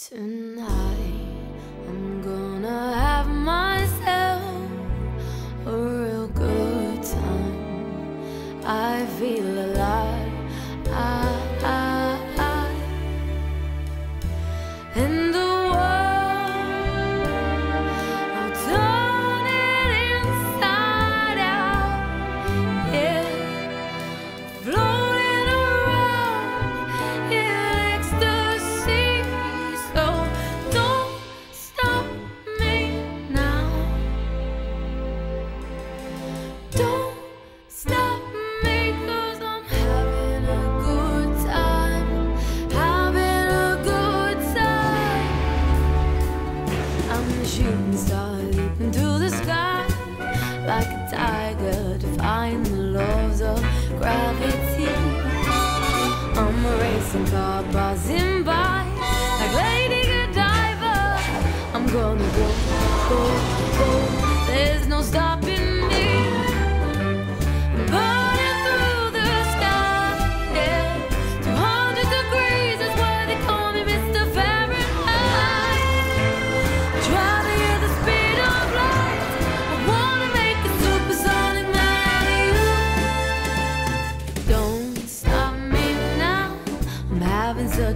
Tonight, I'm gonna have myself a real good time. I feel like a tiger, defying the laws of gravity. I'm a racing car buzzing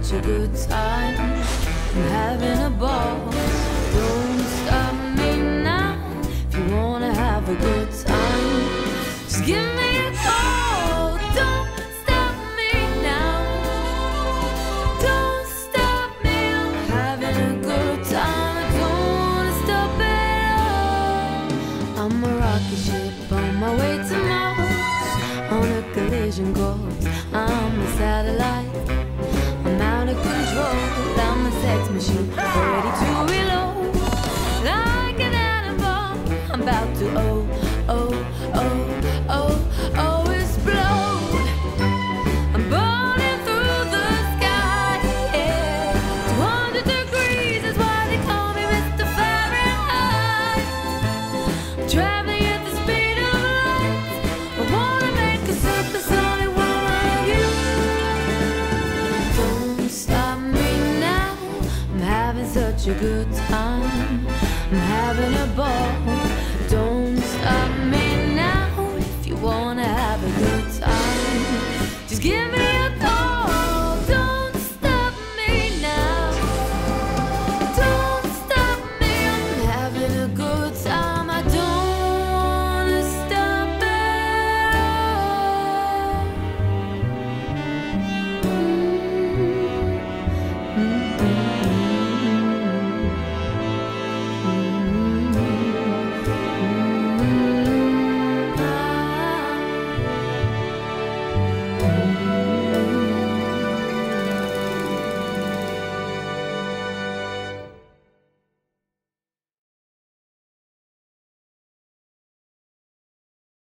such a good time. I'm having a ball. Don't stop me now. If you wanna have a good time, just give me a call. Don't stop me now. Don't stop me. I'm having a good time. I don't wanna stop at all. I'm a rocket ship on my way to Mars. On a collision course. I'm a satellite. Of control. I'm a sex machine, ready to reload. Like an bomb, I'm about to oh, such a good time. I'm having a ball. Don't stop me now if you wanna have a good time. Just give me